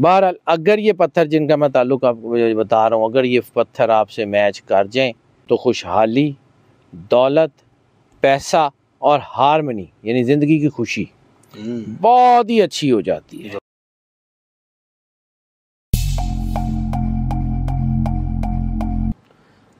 بہرحال اگر یہ پتھر جن کا میں تعلق آپ کو بتا رہا ہوں اگر یہ پتھر آپ سے میچ کر جائیں تو خوشحالی دولت پیسہ اور ہارمنی یعنی زندگی کی خوشی بہت ہی اچھی ہو جاتی ہے۔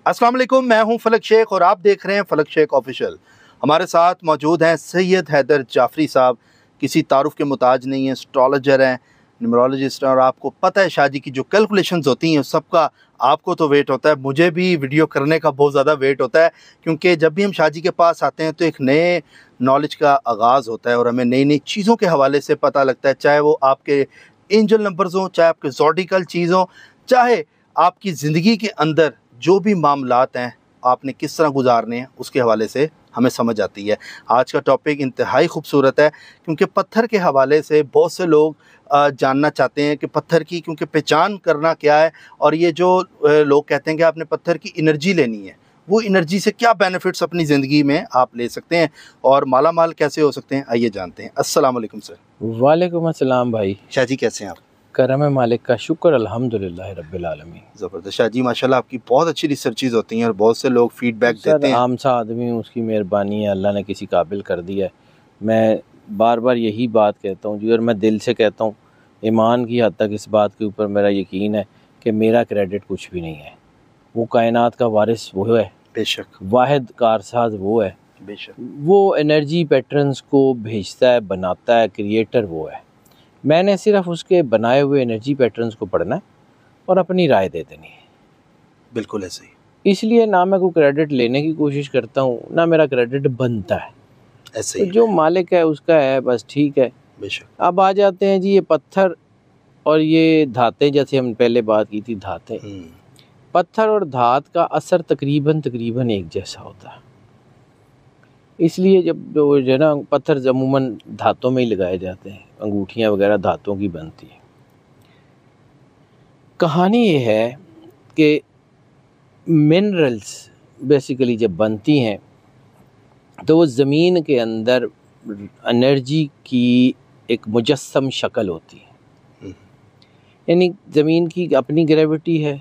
السلام علیکم میں ہوں فلک شیخ اور آپ دیکھ رہے ہیں فلک شیخ آفیشل۔ ہمارے ساتھ موجود ہیں سید حیدر جعفری صاحب۔ کسی تعارف کے محتاج نہیں ہیں اسٹرالوجر ہیں۔ نیمرولوجسٹ ہیں اور آپ کو پتہ ہے شادی کی جو کیلکولیشنز ہوتی ہیں، سب کا آپ کو تو ویٹ ہوتا ہے۔ مجھے بھی ویڈیو کرنے کا بہت زیادہ ویٹ ہوتا ہے، کیونکہ جب بھی ہم شادی کے پاس آتے ہیں تو ایک نئے نالج کا آغاز ہوتا ہے اور ہمیں نئی نئی چیزوں کے حوالے سے پتہ لگتا ہے۔ چاہے وہ آپ کے انجل نمبرز ہوں، چاہے آپ کے زوڈیکل چیز ہوں، چاہے آپ کی زندگی کے اندر جو بھی معاملات ہیں آپ نے کس طرح گزارنے ہیں اس کے حوالے سے ہمیں سمجھ آتی ہے۔ آج کا ٹاپک انتہائی خوبصورت ہے کیونکہ پتھر کے حوالے سے بہت سے لوگ جاننا چاہتے ہیں کہ پتھر کی کیونکہ پہچان کرنا کیا ہے اور یہ جو لوگ کہتے ہیں کہ آپ نے پتھر کی انرجی لینی ہے وہ انرجی سے کیا بینیفٹس اپنی زندگی میں آپ لے سکتے ہیں اور مالا مال کیسے ہو سکتے ہیں آئیے جانتے ہیں۔ السلام علیکم سر۔ وعلیکم السلام بھائی۔ شاہ جی کیسے ہیں آپ؟ کرم مالک کا شکر الحمد رب العالمین۔ زبردست شاہ جی ماشاء اللہ آپ کی بہت اچھی ریسرچیز ہوتی ہیں اور بہت سے لوگ فیڈ بیک دیتے ہیں۔ عام سا آدمی اس کی مہربانی ہے اللہ نے کسی قابل کر دیا ہے۔ میں بار بار یہی بات کہتا ہوں جی اور میں دل سے کہتا ہوں ایمان کی حد تک اس بات کے اوپر میرا یقین ہے کہ میرا کریڈٹ کچھ بھی نہیں ہے۔ وہ کائنات کا وارث وہ ہے۔ بے شک۔ واحد کارساز وہ ہے۔ بے شک۔ وہ انرجی پیٹرنز کو بھیجتا ہے بناتا ہے کریٹر وہ ہے۔ میں نے صرف اس کے بنائے ہوئے انرجی پیٹرنز کو پڑھنا ہے اور اپنی رائے دے دینی ہے۔ بالکل ایسے ہی۔ اس لیے نہ میں کوئی کریڈٹ لینے کی کوشش کرتا ہوں نہ میرا کریڈٹ بنتا ہے۔ ایسے ہی۔ جو مالک ہے اس کا ہے بس ٹھیک ہے۔ بے شک۔ اب آ جاتے ہیں جی یہ پتھر اور یہ دھاتیں جیسے ہم پہلے بات کی تھی دھاتیں۔ پتھر اور دھات کا اثر تقریباً تقریباً ایک جیسا ہوتا ہے۔ اس لیے جب جو ہے نا پتھر عموماً دھاتوں میں ہی لگائے جاتے ہیں۔ انگوٹھیاں وغیرہ دھاتوں کی بنتی ہیں۔ کہانی یہ ہے کہ منرلس بیسیکلی جب بنتی ہیں، تو وہ زمین کے اندر انرجی کی ایک مجسم شکل ہوتی ہے۔ یعنی زمین کی اپنی گریوٹی ہے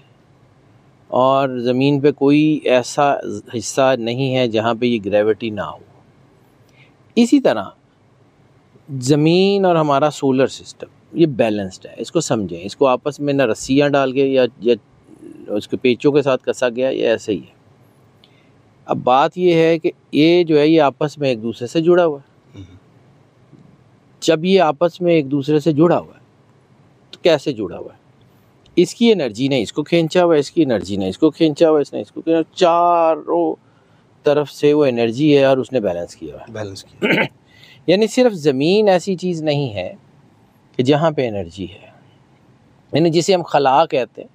اور زمین پہ کوئی ایسا حصہ نہیں ہے جہاں پہ یہ گریوٹی نہ ہو۔ اسی طرح زمین اور ہمارا سولر سسٹم یہ بیلنسڈ ہے۔ اس کو سمجھیں۔ اس کو آپس میں نہ رسیاں ڈال کے یا اس کے پیچوں کے ساتھ کسا گیا، یہ ایسے ہی ہے۔ اب بات یہ ہے کہ یہ جو ہے، یہ آپس میں ایک دوسرے سے جڑا ہوا ہے۔ جب یہ آپس میں ایک دوسرے سے جڑا ہوا ہے، تو کیسے جڑا ہوا ہے؟ اس کی انرجی نے اس کو کھینچا ہوا ہے، اس کی انرجی نے اس کو کھینچا ہوا ہے، اس نے اس کو کھینچا۔ چاروں طرف سے وہ انرجی ہے اور اس نے بیلنس کیا ہوا ہے۔ بیلنس کیا۔ یعنی صرف زمین ایسی چیز نہیں ہے کہ جہاں پہ انرجی ہے۔ یعنی جسے ہم خلا کہتے ہیں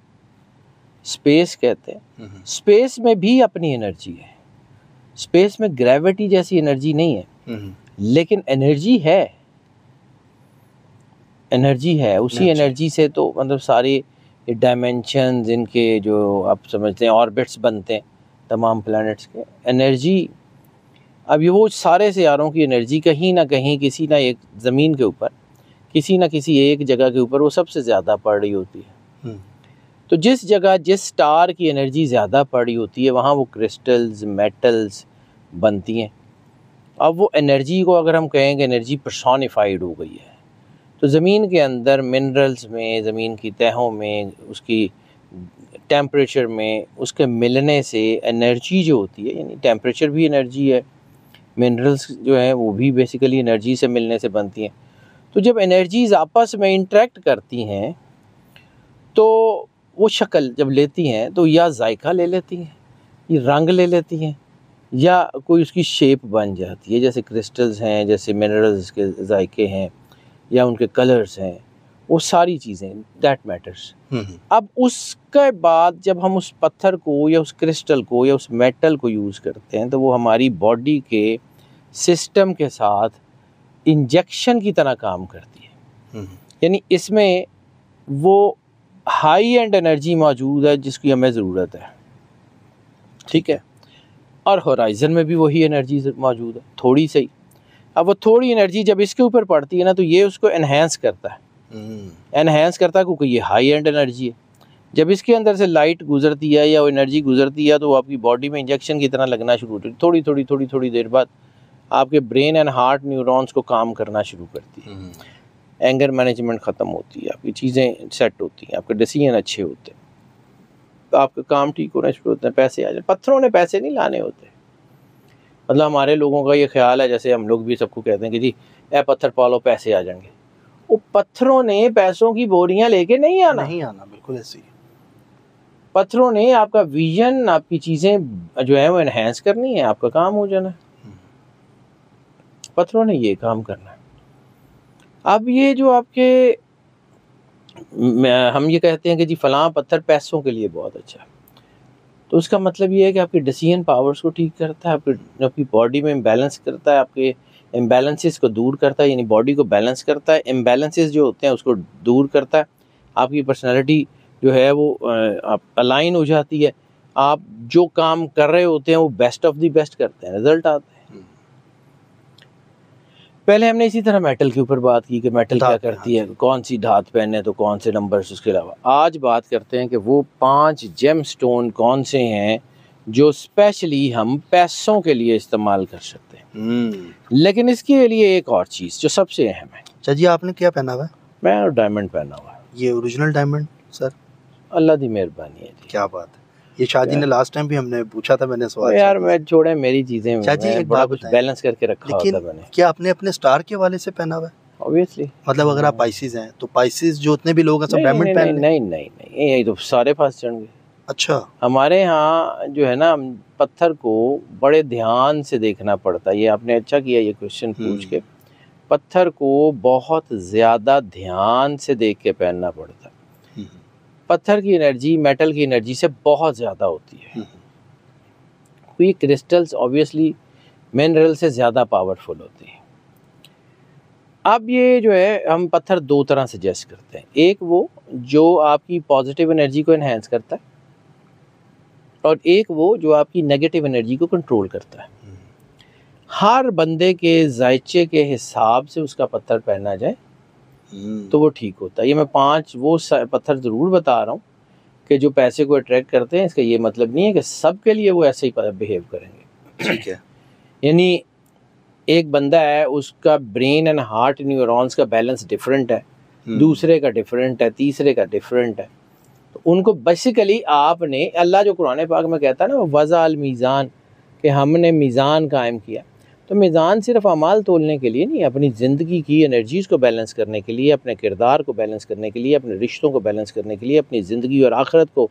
اسپیس کہتے ہیں۔ اسپیس میں بھی اپنی انرجی ہے۔ اسپیس میں گریوٹی جیسی انرجی نہیں ہے۔ لیکن انرجی ہے۔ انرجی ہے۔ اسی انرجی سے تو مطلب سارے ڈائمینشنز ان کے جو آپ سمجھتے ہیں آربٹس بنتے ہیں تمام پلانٹس کے۔ انرجی اب یہ وہ سارے سیاروں کی انرجی کہیں نہ کہیں کسی نہ ایک زمین کے اوپر کسی نہ کسی ایک جگہ کے اوپر وہ سب سے زیادہ پڑ رہی ہوتی ہے۔ تو جس جگہ جس سٹار کی انرجی زیادہ پڑ رہی ہوتی ہے وہاں وہ کرسٹلز میٹلز بنتی ہیں۔ اب وہ انرجی کو اگر ہم کہیں کہ انرجی پرسونیفائڈ ہو گئی ہے تو زمین کے اندر منرلز میں زمین کی تہوں میں اس کی ٹیمپریچر میں اس کے ملنے سے انرجی جو ہوتی ہے یعنی ٹیمپریچر بھی انرجی ہے منرلس جو ہیں وہ بھی بیسیکلی انرجی سے ملنے سے بنتی ہیں۔ تو جب انرجیز آپس میں انٹریکٹ کرتی ہیں، تو وہ شکل جب لیتی ہیں، تو یا ذائقہ لے لیتی ہیں یہ رنگ لے لیتی ہیں، یا کوئی اس کی شیپ بن جاتی ہے۔ جیسے کرسٹلز ہیں، جیسے منرلز کے ذائقے ہیں، یا ان کے کلرز ہیں۔ وہ ساری چیزیں دیٹ میٹرس اب اس کے بعد جب ہم اس پتھر کو یا اس کرسٹل کو یا اس میٹل کو یوز کرتے ہیں تو وہ ہماری باڈی کے سسٹم کے ساتھ انجیکشن کی طرح کام کرتی ہے۔ یعنی اس میں وہ ہائی اینڈ انرجی موجود ہے جس کی ہمیں ضرورت ہے۔ ٹھیک ہے؟ اور ہورائزن میں بھی وہی انرجی موجود ہے تھوڑی سی۔ اب وہ تھوڑی انرجی جب اس کے اوپر پڑتی ہے نا تو یہ اس کو انہینس کرتا ہے۔ انہینس کرتا ہے کیونکہ یہ ہائی اینڈ انرجی ہے۔ جب اس کے اندر سے لائٹ گزرتی ہے یا وہ انرجی گزرتی ہے تو وہ آپ کی باڈی میں انجیکشن کی طرح لگنا شروع ہوتی ہے۔ تھوڑی تھوڑی تھوڑی تھوڑی دیر بعد آپ کے برین اینڈ ہارٹ نیورونس کو کام کرنا شروع کرتی ہے۔ اینگر مینجمنٹ ختم ہوتی ہے۔ آپ کی چیزیں سیٹ ہوتی ہیں۔ آپ کے ڈیسیجن اچھے ہوتے ہیں۔ آپ کا کام ٹھیک ہونا شروع ہوتے ہیں۔ پیسے آ جائیں پتھروں نے پیسے نہیں لانے ہوتے۔ مطلب ہمارے لوگوں کا یہ خیال ہے جیسے ہم لوگ بھی سب کو کہتے ہیں کہ جی اے پتھر پالو پیسے آ جائیں گے۔ وہ پتھروں نے پیسوں کی بوریاں لے کے نہیں آنا؟ نہیں آنا بالکل ایسے ہی۔ پتھروں نے آپ کا ویژن آپ کی چیزیں جو ہے وہ انہینس کرنی ہے آپ کا کام ہو جانا۔ ہے پتھروں نے یہ کام کرنا ہے۔ اب یہ جو آپ کے ہم یہ کہتے ہیں کہ جی فلاں پتھر پیسوں کے لیے بہت اچھا ہے۔ تو اس کا مطلب یہ ہے کہ آپ کے ڈسیزن پاورز کو ٹھیک کرتا ہے آپ کی آپ کی باڈی میں امبیلنس کرتا ہے آپ کے امبیلنسز کو دور کرتا ہے یعنی باڈی کو بیلنس کرتا ہے۔ امبیلنسز جو ہوتے ہیں اس کو دور کرتا ہے۔ آپ کی پرسنالٹی جو ہے وہ الائن ہو جاتی ہے۔ آپ جو کام کر رہے ہوتے ہیں وہ بیسٹ آف دی بیسٹ کرتے ہیں۔ رزلٹ آتے ہیں پہلے ہم نے اسی طرح میٹل کے اوپر بات کی کہ میٹل کیا کرتی ہے کون سی دھات پہنے تو کون سے نمبرز اس کے علاوہ۔ آج بات کرتے ہیں کہ وہ پانچ جیم سٹون کون سے ہیں جو اسپیشلی ہم پیسوں کے لیے استعمال کر سکتے ہیں۔ لیکن اس کے لیے ایک اور چیز جو سب سے اہم ہے۔ اچھا جی آپ نے کیا پہنا ہوا ہے؟ میں ڈائمنڈ پہنا ہوا ہے۔ یہ اوریجنل ڈائمنڈ سر اللہ دی مہربانی ہے جی۔ کیا بات ہے۔ یہ شادی نے لاسٹ ٹائم بھی ہم نے پوچھا تھا میں نے سوال یار میں چھوڑے میری چیزیں شاہ جی ایک بات بتائیں۔ بیلنس کر کے رکھا ہوتا میں نے۔ کیا آپ نے اپنے سٹار کے والے سے پہنا ہوا ہے؟ Obviously مطلب اگر آپ پائسیز ہیں تو پائسیز جو اتنے بھی لوگ ہیں سب ڈائمنڈ پہن نہیں نہیں نہیں یہی تو سارے پاس چڑھ گئے۔ اچھا۔ ہمارے ہاں جو ہے نا پتھر کو بڑے دھیان سے دیکھنا پڑتا ہے۔ یہ آپ نے اچھا کیا یہ کوشچن پوچھ کے۔ پتھر کو بہت زیادہ دھیان سے دیکھ کے پہننا پڑتا ہے۔ پتھر کی انرجی میٹل کی انرجی سے بہت زیادہ ہوتی ہے۔ یہ کرسٹلز آبویسلی منرل سے زیادہ پاورفل ہوتی ہیں۔ اب یہ جو ہے ہم پتھر دو طرح سجیسٹ کرتے ہیں۔ ایک وہ جو آپ کی پازیٹیو انرجی کو انہینس کرتا ہے۔ اور ایک وہ جو آپ کی نگیٹو انرجی کو کنٹرول کرتا ہے۔ ہر بندے کے ذائچے کے حساب سے اس کا پتھر پہنا جائے تو وہ ٹھیک ہوتا ہے۔ یہ میں پانچ وہ پتھر ضرور بتا رہا ہوں کہ جو پیسے کو اٹریکٹ کرتے ہیں اس کا یہ مطلب نہیں ہے کہ سب کے لیے وہ ایسے ہی بہیو کریں گے۔ ٹھیک ہے۔ یعنی ایک بندہ ہے اس کا برین اینڈ ہارٹ نیورونس کا بیلنس ڈفرینٹ ہے۔ دوسرے کا ڈفرینٹ ہے تیسرے کا ڈفرینٹ ہے۔ ان کو بیسیکلی آپ نے اللہ جو قرآن پاک میں کہتا ہے نا وضع المیزان کہ ہم نے میزان قائم کیا۔ تو میزان صرف اعمال تولنے کے لیے نہیں اپنی زندگی کی انرجیز کو بیلنس کرنے کے لیے اپنے کردار کو بیلنس کرنے کے لیے اپنے رشتوں کو بیلنس کرنے کے لیے اپنی زندگی اور آخرت کو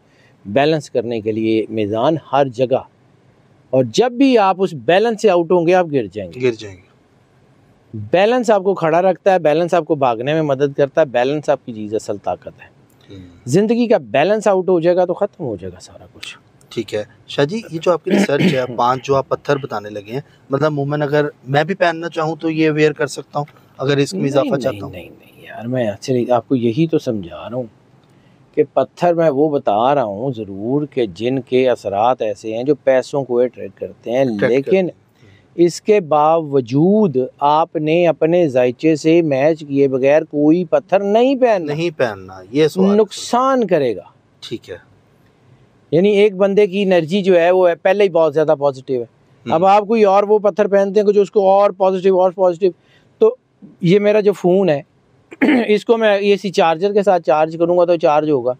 بیلنس کرنے کے لیے میزان ہر جگہ۔ اور جب بھی آپ اس بیلنس سے آؤٹ ہوں گے آپ گر جائیں گے۔ گر جائیں گے۔ بیلنس آپ کو کھڑا رکھتا ہے بیلنس آپ کو بھاگنے میں مدد کرتا ہے بیلنس آپ کی چیز اصل طاقت ہے۔ زندگی کا بیلنس آؤٹ ہو جائے گا تو ختم ہو جائے گا سارا کچھ۔ ٹھیک ہے۔ شاہ جی یہ جو آپ کی ریسرچ ہے پانچ جو آپ پتھر بتانے لگے ہیں مطلب مومن اگر میں بھی پہننا چاہوں تو یہ ویئر کر سکتا ہوں اگر اس میں اضافہ چاہتا ہوں۔ نہیں نہیں یار میں ایکچولی آپ کو یہی تو سمجھا رہا ہوں کہ پتھر میں وہ بتا رہا ہوں ضرور کہ جن کے اثرات ایسے ہیں جو پیسوں کو اٹریکٹ کرتے ہیں۔ لیکن اس کے باوجود آپ نے اپنے ذائچے سے میچ کیے بغیر کوئی پتھر نہیں پہننا۔ نہیں پہننا یہ سوال۔ نقصان کرے گا۔ ٹھیک ہے۔ یعنی ایک بندے کی انرجی جو ہے وہ پہلے ہی بہت زیادہ پازیٹیو ہے۔ اب آپ کوئی اور وہ پتھر پہنتے ہیں کہ جو اس کو اور پازیٹیو اور پازیٹیو تو یہ میرا جو فون ہے اس کو میں اسی چارجر کے ساتھ چارج کروں گا تو چارج ہوگا۔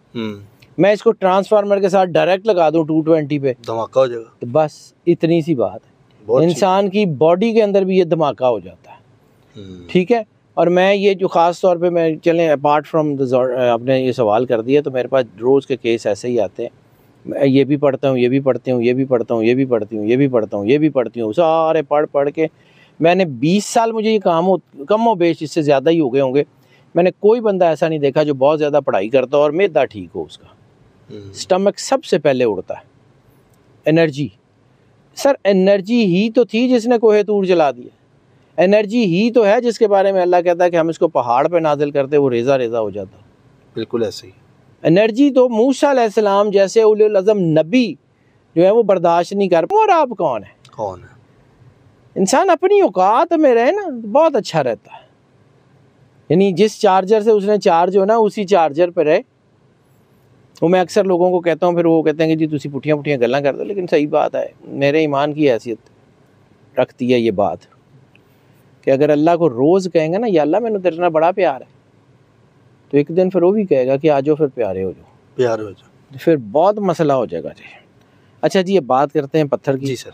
میں اس کو ٹرانسفارمر کے ساتھ ڈائریکٹ لگا دوں ٹو ٹوینٹی پہ۔ دھماکہ ہو جائے گا۔ بس اتنی سی بات ہے۔ انسان کی باڈی کے اندر بھی یہ دھماکہ ہو جاتا ہے۔ ٹھیک ہے؟ اور میں یہ جو خاص طور پہ میں چلیں اپارٹ فرام آپ نے یہ سوال کر دیا تو میرے پاس روز کے کیس ایسے ہی آتے ہیں۔ میں یہ بھی پڑھتا ہوں یہ بھی پڑھتی ہوں یہ بھی پڑھتا ہوں یہ بھی پڑھتی ہوں یہ بھی پڑھتا ہوں یہ بھی پڑھتی ہوں۔ سارے پڑھ پڑھ کے میں نے بیس سال مجھے یہ کام ہو کم و بیش اس سے زیادہ ہی ہو گئے ہوں گے۔ میں نے کوئی بندہ ایسا نہیں دیکھا جو بہت زیادہ پڑھائی کرتا ہو اور میدا ٹھیک ہو اس کا۔ اسٹمک سب سے پہلے اڑتا ہے۔ انرجی سر انرجی ہی تو تھی جس نے کوہ تور جلا دیا۔ انرجی ہی تو ہے جس کے بارے میں اللہ کہتا ہے کہ ہم اس کو پہاڑ پہ نازل کرتے وہ ریزہ ریزہ ہو جاتا۔ بالکل ایسے ہی۔ انرجی تو موسیٰ علیہ السلام جیسے اولی العظم نبی جو ہے وہ برداشت نہیں کر اور آپ کون ہیں؟ کون ہے انسان اپنی اوقات میں رہے نا بہت اچھا رہتا۔ ہے یعنی جس چارجر سے اس نے چارج ہونا اسی چارجر پہ رہے۔ وہ میں اکثر لوگوں کو کہتا ہوں پھر وہ کہتے ہیں کہ جی تھی پٹھیاں پٹھیاں گلاں کر دو لیکن صحیح بات ہے میرے ایمان کی حیثیت رکھتی ہے یہ بات کہ اگر اللہ کو روز کہیں گے نا یا اللہ میں نے تیرنا بڑا پیار ہے تو ایک دن پھر وہ بھی کہے گا کہ آ جاؤ پھر پیارے ہو جاؤ۔ پیارے ہو جاؤ۔ پھر بہت مسئلہ ہو جائے گا جی۔ اچھا جی یہ بات کرتے ہیں پتھر کی۔ جی سر۔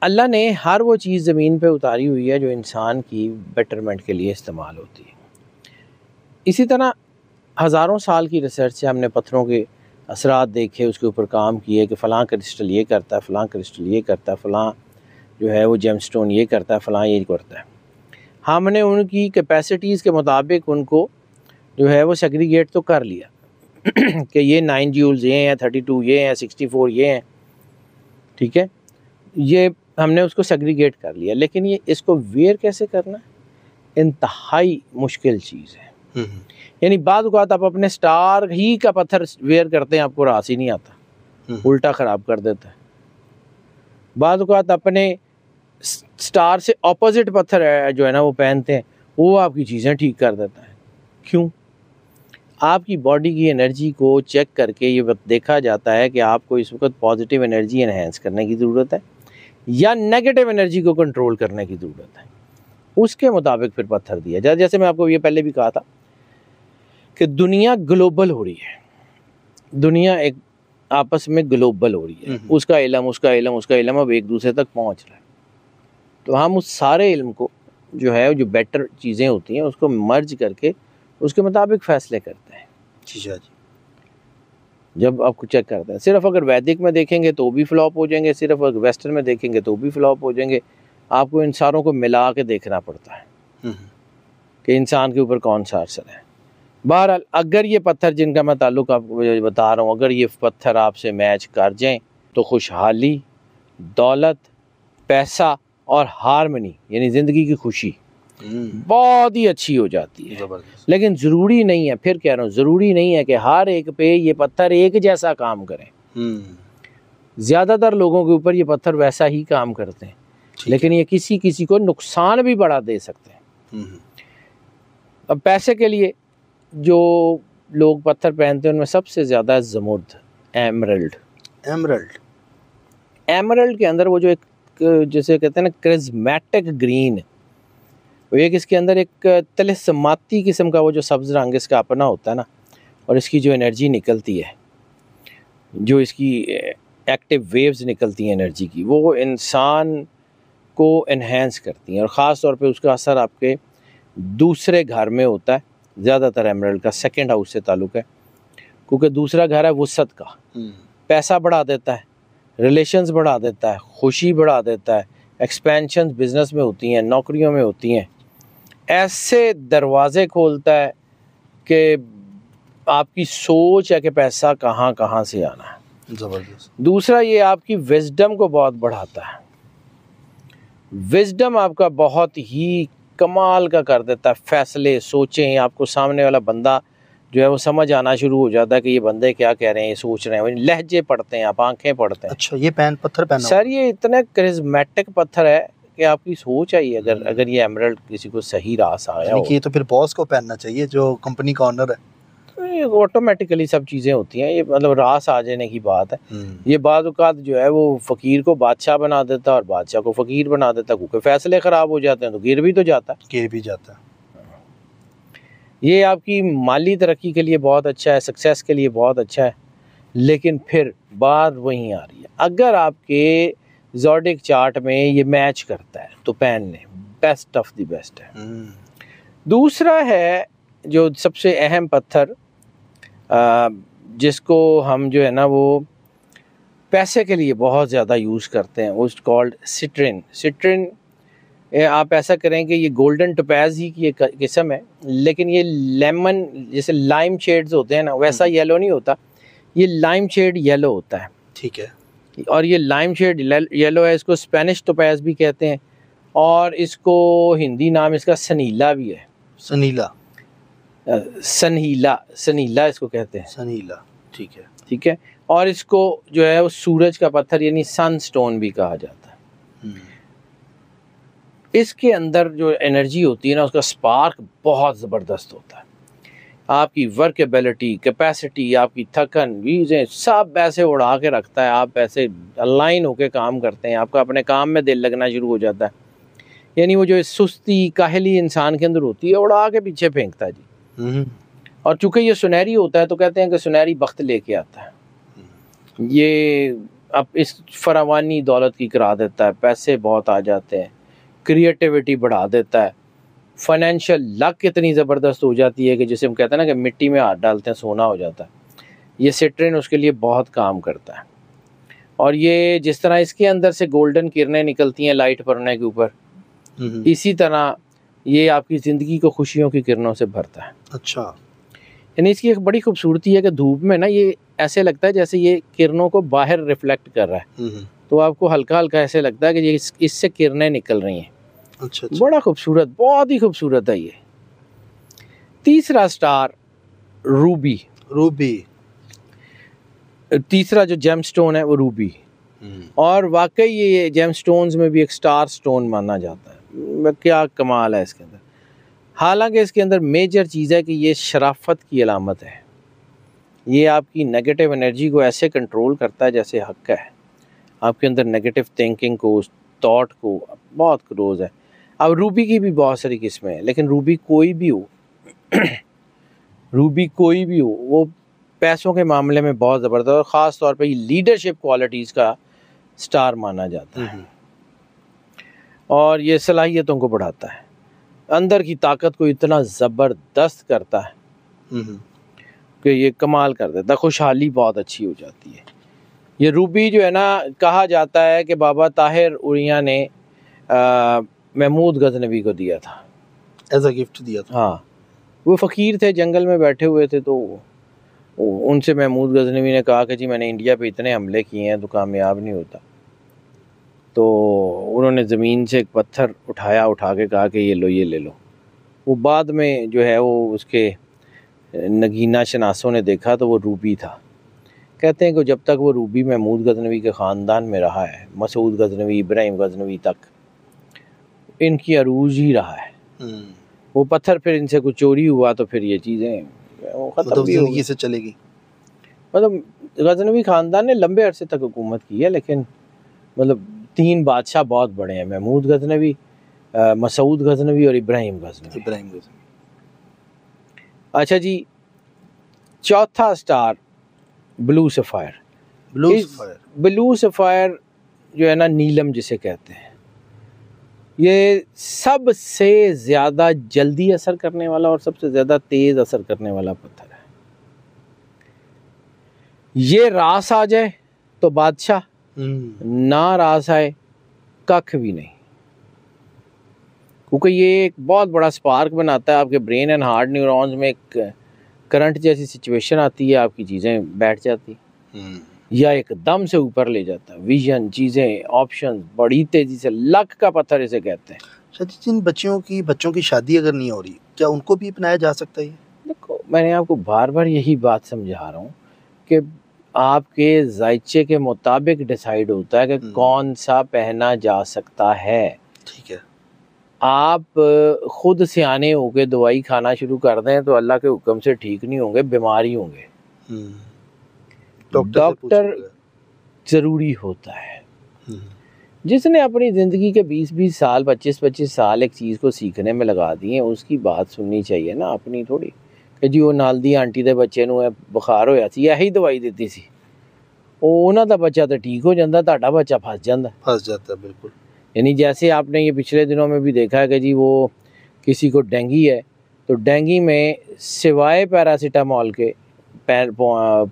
اللہ نے ہر وہ چیز زمین پہ اتاری ہوئی ہے جو انسان کی بیٹرمنٹ کے لیے استعمال ہوتی ہے۔ اسی طرح ہزاروں سال کی ریسرچ سے ہم نے پتھروں کے اثرات دیکھے، اس کے اوپر کام کیے کہ فلاں کرسٹل یہ کرتا ہے، فلاں کرسٹل یہ کرتا ہے، فلاں جو ہے وہ جیم سٹون یہ کرتا ہے، فلاں یہ کرتا ہے۔ ہم نے ان کی کیپیسٹیز کے مطابق ان کو جو ہے وہ سیگریگیٹ تو کر لیا کہ یہ نائن جیولز یہ ہیں تھرٹی ٹو یہ ہیں سکسٹی فور یہ ہیں۔ ٹھیک ہے؟ یہ ہم نے اس کو سیگریگیٹ کر لیا، لیکن یہ اس کو ویئر کیسے کرنا انتہائی مشکل چیز ہے۔ یعنی بعض اوقات آپ اپنے سٹار ہی کا پتھر ویئر کرتے ہیں آپ کو راس ہی نہیں آتا۔ الٹا خراب کر دیتا ہے۔ بعض اوقات اپنے سٹار سے اپوزٹ پتھر جو ہے نا وہ پہنتے ہیں وہ آپ کی چیزیں ٹھیک کر دیتا ہے۔ کیوں؟ آپ کی باڈی کی انرجی کو چیک کر کے یہ دیکھا جاتا ہے کہ آپ کو اس وقت پازیٹیو انرجی انہینس کرنے کی ضرورت ہے یا نیگیٹو انرجی کو کنٹرول کرنے کی ضرورت ہے۔ اس کے مطابق پھر پتھر دیا جائے۔ جیسے میں آپ کو یہ پہلے بھی کہا تھا کہ دنیا گلوبل ہو رہی ہے۔ دنیا ایک آپس میں گلوبل ہو رہی ہے۔ اس کا علم اس کا علم اس کا علم اب ایک دوسرے تک پہنچ رہا ہے۔ تو ہم اس سارے علم کو جو ہے جو بیٹر چیزیں ہوتی ہیں اس کو مرج کر کے اس کے مطابق فیصلے کرتے ہیں۔ جی جی جب آپ کو چیک کرتے ہیں صرف اگر ویدک میں دیکھیں گے تو بھی فلاپ ہو جائیں گے صرف اگر ویسٹرن میں دیکھیں گے تو بھی فلاپ ہو جائیں گے۔ آپ کو ان ساروں کو ملا کے دیکھنا پڑتا ہے کہ انسان کے اوپر کون سا اثر ہے۔ بہرحال اگر یہ پتھر جن کا میں تعلق آپ کو بتا رہا ہوں اگر یہ پتھر آپ سے میچ کر جائیں تو خوشحالی دولت پیسہ اور ہارمنی یعنی زندگی کی خوشی بہت ہی اچھی ہو جاتی ہے۔ لیکن ضروری نہیں ہے پھر کہہ رہا ہوں ضروری نہیں ہے کہ ہر ایک پہ یہ پتھر ایک جیسا کام کریں۔ زیادہ تر لوگوں کے اوپر یہ پتھر ویسا ہی کام کرتے ہیں۔ لیکن یہ کسی کسی کو نقصان بھی بڑا دے سکتے ہیں۔ اب پیسے کے لیے جو لوگ پتھر پہنتے ہیں ان میں سب سے زیادہ زمرد ایمرلڈ۔ ایمرلڈ۔ ایمرلڈ کے اندر وہ جو ایک جیسے کہتے ہیں نا کرزمیٹک گرین وہ ایک اس کے اندر ایک تلسماتی قسم کا وہ جو سبز رنگ اس کا اپنا ہوتا ہے نا اور اس کی جو انرجی نکلتی ہے جو اس کی ایکٹیو ویوز نکلتی ہیں انرجی کی وہ انسان کو انہینس کرتی ہیں اور خاص طور پہ اس کا اثر آپ کے دوسرے گھر میں ہوتا ہے۔ زیادہ تر ایمرلڈ کا سیکنڈ ہاؤس سے تعلق ہے۔ کیونکہ دوسرا گھر ہے وسط کا۔ پیسہ بڑھا دیتا ہے ریلیشنز بڑھا دیتا ہے خوشی بڑھا دیتا ہے ایکسپینشنز بزنس میں ہوتی ہیں نوکریوں میں ہوتی ہیں۔ ایسے دروازے کھولتا ہے کہ آپ کی سوچ ہے کہ پیسہ کہاں کہاں سے آنا ہے۔ زبردست۔ دوسرا یہ آپ کی وزڈم کو بہت بڑھاتا ہے۔ وزڈم آپ کا بہت ہی کمال کا کر دیتا ہے۔ فیصلے سوچیں آپ کو سامنے والا بندہ جو ہے وہ سمجھ آنا شروع ہو جاتا ہے کہ یہ بندے کیا کہہ رہے ہیں یہ سوچ رہے ہیں۔ لہجے پڑھتے ہیں آپ آنکھیں پڑھتے ہیں۔ اچھا یہ پین پتھر پہنا سر یہ اتنا کرزمیٹک پتھر ہے کہ آپ کی سوچ آئی۔ اگر اگر یہ ایمرلڈ کسی کو صحیح راس آیا یعنی یہ تو پھر باس کو پہننا چاہیے جو کمپنی کا آنر ہے۔ آٹومیٹیکلی سب چیزیں ہوتی ہیں یہ مطلب راس آ جانے کی بات ہے۔ یہ بعض اوقات جو ہے وہ فقیر کو بادشاہ بنا دیتا ہے اور بادشاہ کو فقیر بنا دیتا ہے۔ کیونکہ فیصلے خراب ہو جاتے ہیں تو گر بھی تو جاتا ہے۔ گر بھی جاتا ہے۔ یہ آپ کی مالی ترقی کے لیے بہت اچھا ہے سکسیس کے لیے بہت اچھا ہے لیکن پھر بات وہیں آ رہی ہے۔ اگر آپ کے زوڈک چارٹ میں یہ میچ کرتا ہے تو پین لیں بیسٹ آف دی بیسٹ ہے۔ دوسرا ہے جو سب سے اہم پتھر جس کو ہم جو ہے نا وہ پیسے کے لیے بہت زیادہ یوز کرتے ہیں اس کالڈ سٹرن سٹرن آپ ایسا کریں کہ یہ گولڈن ٹوپیز ہی کی ایک قسم ہے لیکن یہ لیمن جیسے لائم شیڈز ہوتے ہیں نا ویسا یلو نہیں ہوتا یہ لائم شیڈ یلو ہوتا ہے۔ ٹھیک ہے۔ اور یہ لائم شیڈ یلو ہے اس کو اسپینش ٹوپیز بھی کہتے ہیں اور اس کو ہندی نام اس کا سنیلا بھی ہے۔ سنیلا۔ سنہیلا سنیلا اس کو کہتے ہیں۔ سنیلا ٹھیک ہے۔ ٹھیک ہے؟ اور اس کو جو ہے وہ سورج کا پتھر یعنی سن سٹون بھی کہا جاتا ہے۔ اس کے اندر جو انرجی ہوتی ہے نا اس کا سپارک بہت زبردست ہوتا ہے۔ آپ کی ورکیبلٹی کیپیسٹی آپ کی تھکن ویزیں سب پیسے اڑا کے رکھتا ہے۔ آپ ایسے لائن ہو کے کام کرتے ہیں۔ آپ کا اپنے کام میں دل لگنا شروع ہو جاتا ہے۔ یعنی وہ جو سستی کاہلی انسان کے اندر ہوتی ہے اڑا کے پیچھے پھینکتا ہے جی۔ اور چونکہ یہ سنہری ہوتا ہے تو کہتے ہیں کہ سنہری بخت لے کے آتا ہے۔ یہ اب اس فراوانی دولت کی کرا دیتا ہے پیسے بہت آ جاتے ہیں کریٹیوٹی بڑھا دیتا ہے۔ فائنینشیل لک اتنی زبردست ہو جاتی ہے کہ جسے ہم کہتے ہیں نا کہ مٹی میں ہاتھ ڈالتے ہیں سونا ہو جاتا ہے۔ یہ سٹرین اس کے لیے بہت کام کرتا ہے۔ اور یہ جس طرح اس کے اندر سے گولڈن کرنیں نکلتی ہیں لائٹ پڑنے کے اوپر اسی طرح یہ آپ کی زندگی کو خوشیوں کی کرنوں سے بھرتا ہے۔ اچھا۔ یعنی اس کی ایک بڑی خوبصورتی ہے کہ دھوپ میں نا یہ ایسے لگتا ہے جیسے یہ کرنوں کو باہر ریفلیکٹ کر رہا ہے۔ تو آپ کو ہلکا ہلکا ایسے لگتا ہے کہ یہ اس سے کرنیں نکل رہی ہیں۔ اچھا, اچھا۔ بڑا خوبصورت بہت ہی خوبصورت ہے یہ۔ تیسرا سٹار روبی۔ روبی۔ تیسرا جو جیم سٹون ہے وہ روبی۔ اور واقعی یہ جیم سٹونز میں بھی ایک سٹار سٹون مانا جاتا ہے۔ کیا کمال ہے اس کے اندر۔ حالانکہ اس کے اندر میجر چیز ہے کہ یہ شرافت کی علامت ہے۔ یہ آپ کی نگیٹو انرجی کو ایسے کنٹرول کرتا ہے جیسے حق ہے۔ آپ کے اندر نگیٹو تھنکنگ کو، اس تھاٹ کو بہت کلوز ہے۔ اب روبی کی بھی بہت ساری قسمیں ہیں، لیکن روبی کوئی بھی ہو، روبی کوئی بھی ہو، وہ پیسوں کے معاملے میں بہت زبردست اور خاص طور پہ یہ لیڈرشپ کوالٹیز کا سٹار مانا جاتا ہے۔ اور یہ صلاحیتوں کو بڑھاتا ہے۔ اندر کی طاقت کو اتنا زبردست کرتا ہے کہ یہ کمال کر دیتا ہے۔ خوشحالی بہت اچھی ہو جاتی ہے۔ یہ روبی جو ہے نا کہا جاتا ہے کہ بابا طاہر اریا نے محمود غزنوی کو دیا تھا۔ ایز اے گفٹ دیا تھا۔ ہاں۔ وہ فقیر تھے جنگل میں بیٹھے ہوئے تھے تو ان سے محمود غزنوی نے کہا کہ جی میں نے انڈیا پہ اتنے حملے کیے ہیں تو کامیاب نہیں ہوتا۔ تو انہوں نے زمین سے ایک پتھر اٹھایا اٹھا کے کہا کہ یہ لو یہ لے لو۔ وہ بعد میں جو ہے وہ اس کے نگینہ شناسوں نے دیکھا تو وہ روبی تھا۔ کہتے ہیں کہ جب تک وہ روبی محمود غزنوی کے خاندان میں رہا ہے مسعود غزنوی ابراہیم غزنوی تک ان کی عروج ہی رہا ہے۔ وہ پتھر پھر ان سے کچھ چوری ہوا تو پھر یہ چیزیں زندگی سے چلے گی۔ مطلب غزنوی خاندان نے لمبے عرصے تک حکومت کی ہے لیکن مطلب تین بادشاہ بہت بڑے ہیں محمود غزنوی مسعود غزنوی اور ابراہیم غزنوی۔ ابراہیم غزنوی۔ اچھا جی چوتھا star blue sapphire. Blue sapphire. Blue sapphire جو ہے نا نیلم جسے کہتے ہیں۔ یہ سب سے زیادہ جلدی اثر کرنے والا اور سب سے زیادہ تیز اثر کرنے والا پتھر ہے۔ یہ راس آ جائے تو بادشاہ نہ راس آئے ککھ بھی نہیں۔ کیونکہ یہ ایک بہت بڑا سپارک بناتا ہے آپ کے برین اینڈ ہارٹ نیورونز میں ایک کرنٹ جیسی سچویشن آتی ہے آپ کی چیزیں بیٹھ جاتی۔ یا ایک دم سے اوپر لے جاتا ہے۔ ویژن چیزیں آپشن بڑی تیزی سے لک کا پتھر اسے کہتے ہیں۔ شادی جن بچوں کی بچوں کی شادی اگر نہیں ہو رہی کیا ان کو بھی اپنایا جا سکتا ہے؟ دیکھو میں نے آپ کو بار بار یہی بات سمجھا رہا ہوں کہ آپ کے ذائچے کے مطابق ڈیسائیڈ ہوتا ہے کہ کون سا پہنا جا سکتا ہے۔ ٹھیک ہے۔ آپ خود سیانے ہو کے دوائی کھانا شروع کر دیں تو اللہ کے حکم سے ٹھیک نہیں ہوں گے بیماری ہوں گے۔ ڈاکٹر ضروری ہوتا ہے۔ جس نے اپنی زندگی کے بیس بیس سال پچیس پچیس سال ایک چیز کو سیکھنے میں لگا دیے اس کی بات سننی چاہیے نا اپنی تھوڑی۔ کہ جی وہ نال دی آنٹی دے بچے نو بخار ہویا سی یہی دوائی دیتی سی وہ انہوں دا بچہ تو ٹھیک ہو جاتا تاڈا بچہ پھنس جاتا پھنس جاتا ہے بالکل یعنی جیسے آپ نے یہ پچھلے دنوں میں بھی دیکھا ہے کہ جی وہ کسی کو ڈینگی ہے تو ڈینگی میں سوائے پیراسیٹامول کے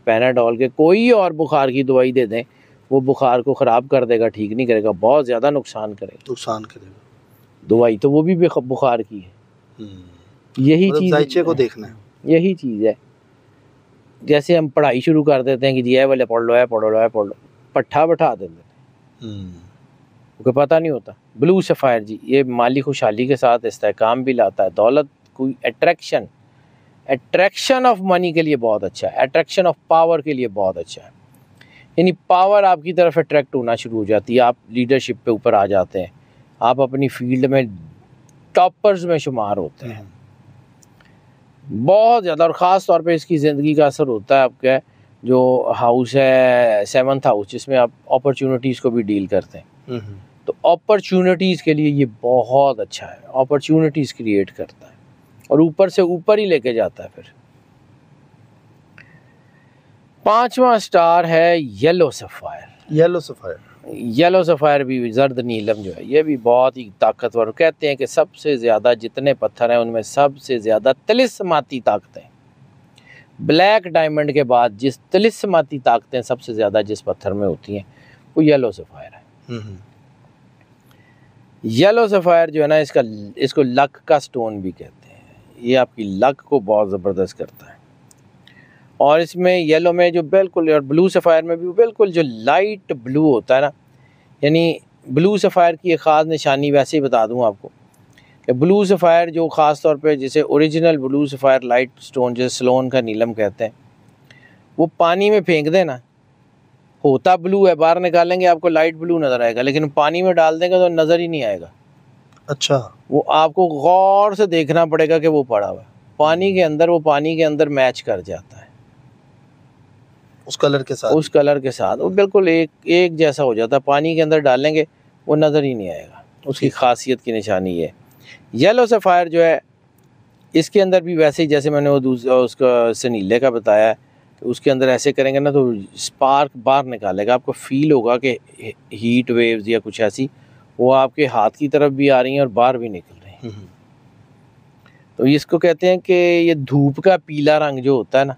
پیناڈول کے کوئی اور بخار کی دوائی دے دیں وہ بخار کو خراب کر دے گا ٹھیک نہیں کرے گا بہت زیادہ نقصان کرے گا نقصان کرے گا دوائی تو وہ بھی بخار کی ہے یہی مطلب چیز کو دیکھنا ہے یہی چیز ہے۔ جیسے ہم پڑھائی شروع کر دیتے ہیں کہ جی اے والے پڑھ لو ہے پڑھ لو ہے پڑھ لو پٹھا بٹھا دیتے کیونکہ پتہ نہیں ہوتا۔ بلو سفائر جی یہ مالی خوشحالی کے ساتھ استحکام بھی لاتا ہے۔ دولت کوئی اٹریکشن اٹریکشن آف منی کے لیے بہت اچھا ہے۔ اٹریکشن آف پاور کے لیے بہت اچھا ہے۔ یعنی پاور آپ کی طرف اٹریکٹ ہونا شروع ہو جاتی ہے۔ آپ لیڈرشپ پہ اوپر آ جاتے ہیں۔ آپ اپنی فیلڈ میں ٹاپرز میں شمار ہوتے ہیں۔ بہت زیادہ اور خاص طور پہ اس کی زندگی کا اثر ہوتا ہے آپ کا جو ہاؤس ہے سیونتھ ہاؤس جس میں آپ اپرچونیٹیز کو بھی ڈیل کرتے ہیں۔ تو اپرچونیٹیز کے لیے یہ بہت اچھا ہے اپرچونیٹیز کریٹ کرتا ہے۔ اور اوپر سے اوپر ہی لے کے جاتا ہے پھر۔ پانچواں سٹار ہے yellow sapphire yellow sapphire yellow sapphire بھی زرد نیلم جو ہے یہ بھی بہت ہی طاقتور۔ کہتے ہیں کہ سب سے زیادہ جتنے پتھر ہیں ان میں سب سے زیادہ تلسماتی طاقتیں بلیک ڈائمنڈ کے بعد جس تلسماتی طاقتیں سب سے زیادہ جس پتھر میں ہوتی ہیں وہ یلو سفائر ہے یلو سفائر جو ہے نا اس کا اس کو لک کا سٹون بھی کہتے ہیں۔ یہ آپ کی لک کو بہت زبردست کرتا ہے۔ اور اس میں یلو میں جو بالکل اور بلو سفائر میں بھی بالکل جو لائٹ بلو ہوتا ہے نا یعنی بلو سفائر کی ایک خاص نشانی ویسے ہی بتا دوں آپ کو کہ بلو سفائر جو خاص طور پہ جسے original blue sapphire light stone جیسے سلون کا نیلم کہتے ہیں وہ پانی میں پھینک دیں نا ہوتا بلو ہے باہر نکالیں گے آپ کو لائٹ بلو نظر آئے گا لیکن پانی میں ڈال دیں گے تو نظر ہی نہیں آئے گا۔ اچھا۔ وہ آپ کو غور سے دیکھنا پڑے گا کہ وہ پڑا ہوا ہے۔ پانی کے اندر وہ پانی کے اندر میچ کر جاتا ہے۔ اس کلر کے ساتھ اس کلر کے ساتھ۔ وہ بالکل ایک ایک جیسا ہو جاتا ہے۔ پانی کے اندر ڈالیں گے وہ نظر ہی نہیں آئے گا۔ اس کی خاصیت کی نشانی ہے۔ یلو سفائر جو ہے اس کے اندر بھی ویسے ہی جیسے میں نے وہ اس کا سنیلے کا بتایا ہے کہ اس کے اندر ایسے کریں گے نا تو اسپارک باہر نکالے گا۔ آپ کو فیل ہوگا کہ ہیٹ ویوز یا کچھ ایسی وہ آپ کے ہاتھ کی طرف بھی آ رہی ہیں اور باہر بھی نکل رہی ہیں۔ تو اس کو کہتے ہیں کہ یہ دھوپ کا پیلا رنگ جو ہوتا ہے نا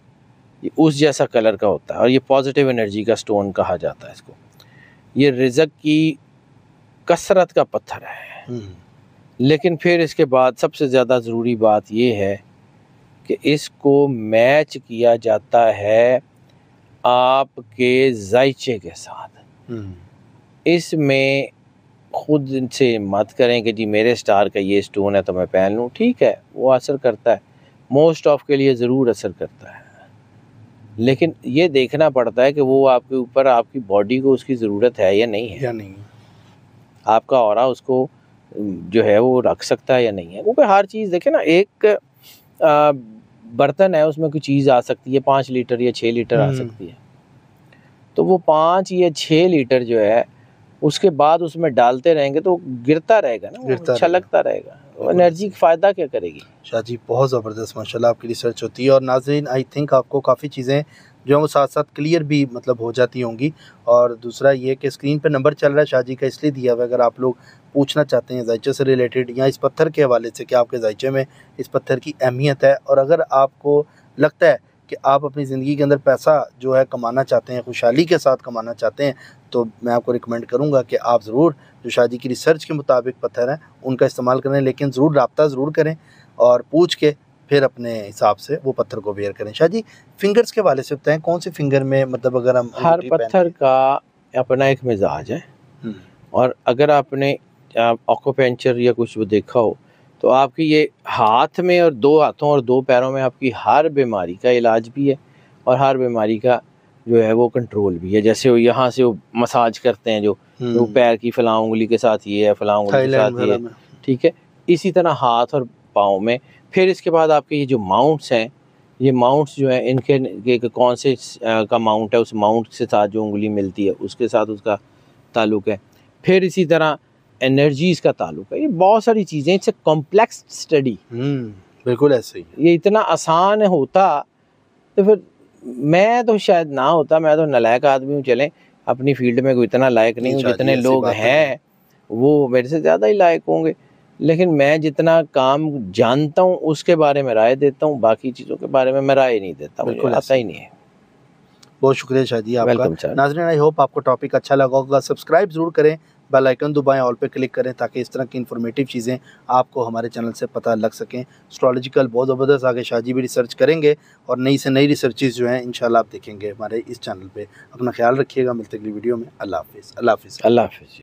یہ اس جیسا کلر کا ہوتا ہے اور یہ پازیٹیو انرجی کا سٹون کہا جاتا ہے اس کو۔ یہ رزق کی کثرت کا پتھر ہے۔ لیکن پھر اس کے بعد سب سے زیادہ ضروری بات یہ ہے کہ اس کو میچ کیا جاتا ہے آپ کے ذائچے کے ساتھ۔ اس میں خود سے مت کریں کہ جی میرے سٹار کا یہ سٹون ہے تو میں پہن لوں۔ ٹھیک ہے وہ اثر کرتا ہے۔ موسٹ آف کے لیے ضرور اثر کرتا ہے۔ لیکن یہ دیکھنا پڑتا ہے کہ وہ آپ کے اوپر آپ کی باڈی کو اس کی ضرورت ہے یا نہیں ہے۔ یا نہیں۔ آپ کا اور اس کو جو ہے وہ رکھ سکتا ہے یا نہیں ہے۔ کیونکہ ہر چیز دیکھیں نا ایک برتن ہے اس میں کوئی چیز آ سکتی ہے پانچ لیٹر یا چھ لیٹر آ سکتی ہے۔ تو وہ پانچ یا چھ لیٹر جو ہے اس کے بعد اس میں ڈالتے رہیں گے تو گرتا رہے گا نا چھلکتا رہے گا۔ انرجی فائدہ کیا کرے گی؟ شاہ جی بہت زبردست ماشاء اللہ آپ کی ریسرچ ہوتی ہے اور ناظرین آئی تھنک آپ کو کافی چیزیں جو ہیں وہ ساتھ ساتھ کلیئر بھی مطلب ہو جاتی ہوں گی۔ اور دوسرا یہ کہ اسکرین پہ نمبر چل رہا ہے، شاہ جی کا اس لیے دیا ہوا اگر آپ لوگ پوچھنا چاہتے ہیں ذائچے سے ریلیٹڈ یا اس پتھر کے حوالے سے کہ آپ کے ذائچے میں اس پتھر کی اہمیت ہے، اور اگر آپ کو لگتا ہے کہ آپ اپنی زندگی کے اندر پیسہ جو ہے کمانا چاہتے ہیں، خوشحالی کے ساتھ کمانا چاہتے ہیں تو میں آپ کو ریکمینڈ کروں گا کہ آپ ضرور جو شادی کی ریسرچ کے مطابق پتھر ہیں ان کا استعمال کریں لیکن ضرور رابطہ ضرور کریں اور پوچھ کے پھر اپنے حساب سے وہ پتھر کو ویئر کریں۔ شاہ جی فنگرز کے والے سے بتائیں کون سے فنگر میں مطلب اگر ہم ہر پتھر کا اپنا ایک مزاج ہے۔ اور اگر آپ نے آکو پینچر یا کچھ وہ دیکھا ہو تو آپ کی یہ ہاتھ میں اور دو ہاتھوں اور دو پیروں میں آپ کی ہر بیماری کا علاج بھی ہے اور ہر بیماری کا جو ہے وہ کنٹرول بھی ہے۔ جیسے وہ یہاں سے وہ مساج کرتے ہیں جو وہ پیر کی فلاں انگلی کے ساتھ یہ ہے فلاں انگلی کے ساتھ یہ ٹھیک ہے؟ اسی طرح ہاتھ اور پاؤں میں۔ پھر اس کے بعد آپ کے یہ جو ماؤنٹس ہیں یہ ماؤنٹس جو ہیں ان کے کون سے کا ماؤنٹ ہے؟ اس ماؤنٹ کے ساتھ جو انگلی ملتی ہے اس کے ساتھ اس کا تعلق ہے۔ پھر اسی طرح انرجیز کا تعلق ہے۔ یہ بہت ساری چیزیں اٹس اے کمپلیکس اسٹڈی بالکل ایسے ہی یہ اتنا آسان ہوتا تو پھر میں تو شاید نہ ہوتا میں تو نلائق آدمی ہوں چلیں اپنی فیلڈ میں کوئی اتنا لائق نہیں ہوں جتنے لوگ ہیں وہ میرے سے زیادہ ہی لائق ہوں گے۔ لیکن میں جتنا کام جانتا ہوں اس کے بارے میں رائے دیتا ہوں باقی چیزوں کے بارے میں میں رائے نہیں دیتا بالکل ایسا ہی نہیں ہے۔ بہت شکریہ شاہ جی آپ کا۔ ناظرین آئی ہوپ آپ کو ٹاپک اچھا لگا ہوگا۔ سبسکرائب ضرور کریں۔ بیل آئیکن دبائیں آل پہ کلک کریں تاکہ اس طرح کی انفارمیٹیو چیزیں آپ کو ہمارے چینل سے پتہ لگ سکیں۔ اسٹرالوجیکل بہت زبردست آگے شاہ جی بھی ریسرچ کریں گے اور نئی سے نئی ریسرچز جو ہیں انشاءاللہ آپ دیکھیں گے ہمارے اس چینل پہ۔ اپنا خیال رکھیے گا۔ ملتے اگلی ویڈیو میں۔ اللہ حافظ۔ اللہ حافظ۔ اللہ حافظ۔